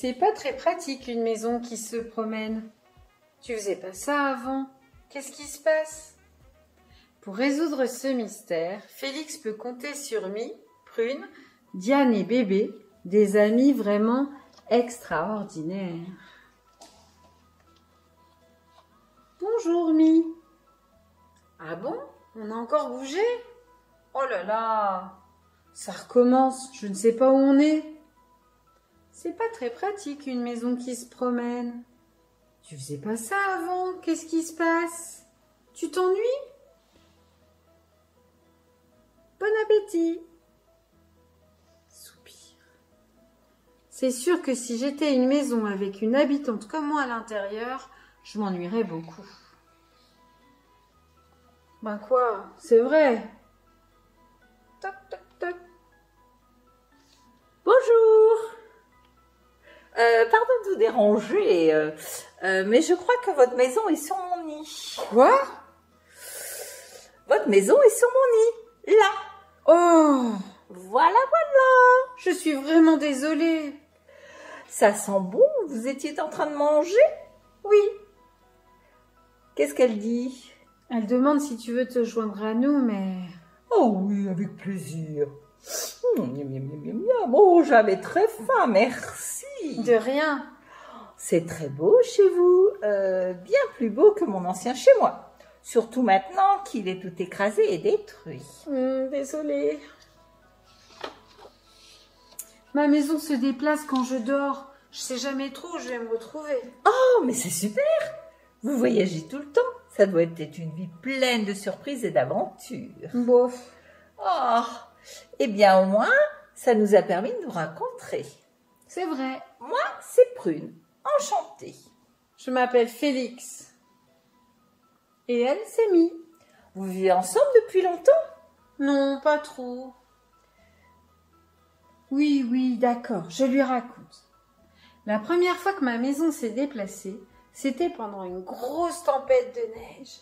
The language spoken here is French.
C'est pas très pratique une maison qui se promène. Tu faisais pas ça avant. Qu'est-ce qui se passe? Pour résoudre ce mystère, Félix peut compter sur Mi, Prune, Diane et Bébé, des amis vraiment extraordinaires. Bonjour Mi. Ah bon? On a encore bougé? Oh là là Ça recommence, je ne sais pas où on est. C'est pas très pratique une maison qui se promène. Tu faisais pas ça avant, qu'est-ce qui se passe? Tu t'ennuies? Bon appétit Soupir. C'est sûr que si j'étais une maison avec une habitante comme moi à l'intérieur, je m'ennuierais beaucoup. Ben quoi? C'est vrai. Vous déranger, euh, euh, mais je crois que votre maison est sur mon nid. Quoi? Votre maison est sur mon nid, là. Oh Voilà, voilà. Je suis vraiment désolée. Ça sent bon. Vous étiez en train de manger? Oui. Qu'est-ce qu'elle dit? Elle demande si tu veux te joindre à nous, mais... Oh oui, avec plaisir. Mmh, miam, miam, miam, miam, miam. Oh, j'avais très faim, merci. De rien. C'est très beau chez vous, euh, bien plus beau que mon ancien chez moi. Surtout maintenant qu'il est tout écrasé et détruit. Hum, désolée. Ma maison se déplace quand je dors. Je sais jamais trop où je vais me retrouver. Oh, mais c'est super Vous voyagez tout le temps. Ça doit être une vie pleine de surprises et d'aventures. Bof. Oh, eh bien au moins, ça nous a permis de nous rencontrer. C'est vrai. Moi, c'est Prune. Enchantée. Je m'appelle Félix. Et elle, c'est Mi. Vous vivez ensemble depuis longtemps? Non, pas trop. Oui, oui, d'accord, je lui raconte. La première fois que ma maison s'est déplacée, c'était pendant une grosse tempête de neige.